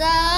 Za